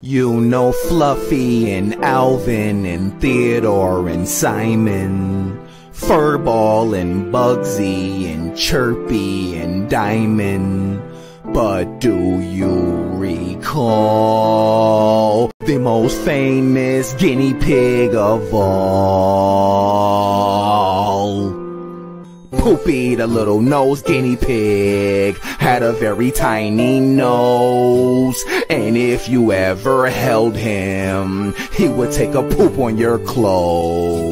You know Fluffy and Alvin and Theodore and Simon. Furball and Bugsy and Chirpy and Diamond. But do you recall the most famous guinea pig of all? Poopy the little nose guinea pig had a very tiny nose. If you ever held him, he would take a poop on your clothes.